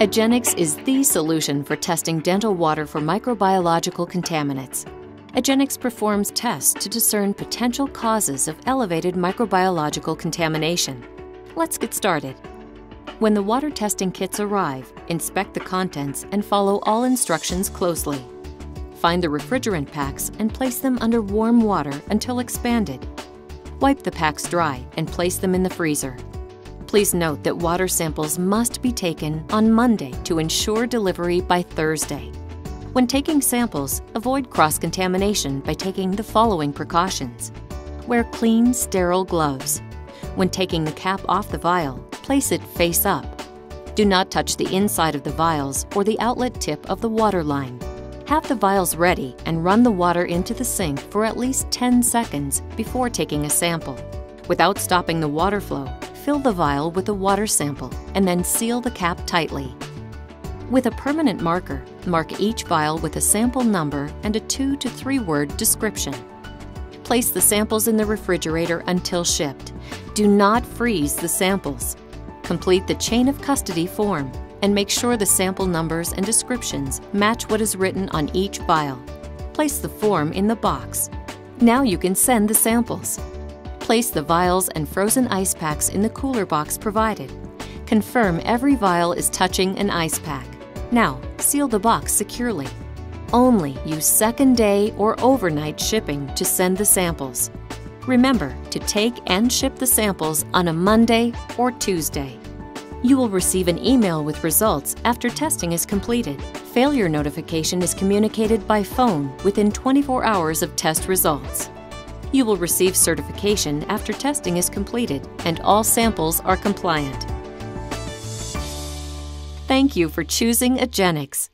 Agenics is the solution for testing dental water for microbiological contaminants. Agenics performs tests to discern potential causes of elevated microbiological contamination. Let's get started. When the water testing kits arrive, inspect the contents and follow all instructions closely. Find the refrigerant packs and place them under warm water until expanded. Wipe the packs dry and place them in the freezer. Please note that water samples must be taken on Monday to ensure delivery by Thursday. When taking samples, avoid cross-contamination by taking the following precautions. Wear clean, sterile gloves. When taking the cap off the vial, place it face up. Do not touch the inside of the vials or the outlet tip of the water line. Have the vials ready and run the water into the sink for at least 10 seconds before taking a sample. Without stopping the water flow, fill the vial with a water sample and then seal the cap tightly. With a permanent marker, mark each vial with a sample number and a two to three word description. Place the samples in the refrigerator until shipped. Do not freeze the samples. Complete the chain of custody form and make sure the sample numbers and descriptions match what is written on each vial. Place the form in the box. Now you can send the samples. Place the vials and frozen ice packs in the cooler box provided. Confirm every vial is touching an ice pack. Now, seal the box securely. Only use second day or overnight shipping to send the samples. Remember to take and ship the samples on a Monday or Tuesday. You will receive an email with results after testing is completed. Failure notification is communicated by phone within 24 hours of test results. You will receive certification after testing is completed and all samples are compliant. Thank you for choosing Agenics.